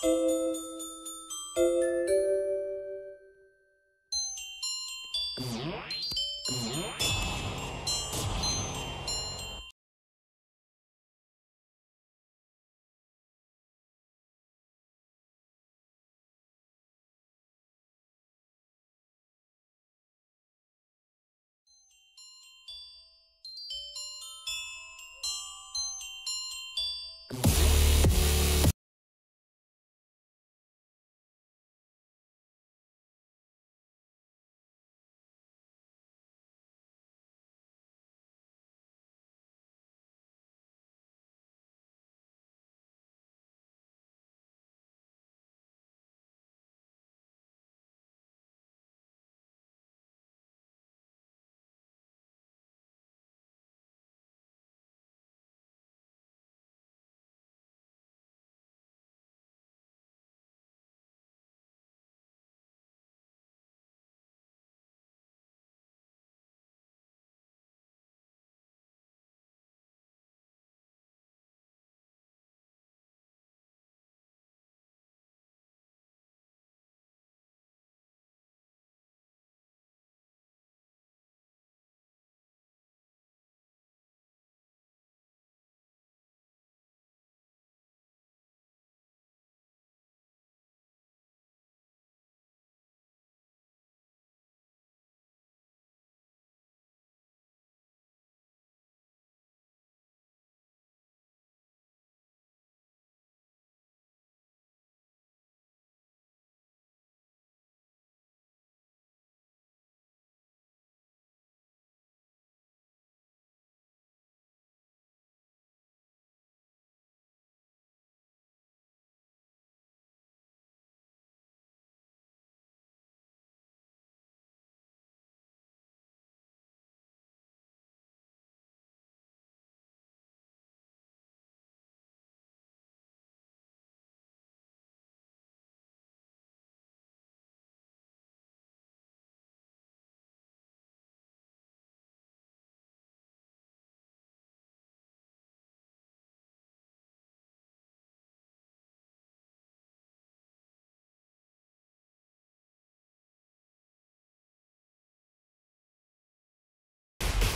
Mm-hmm.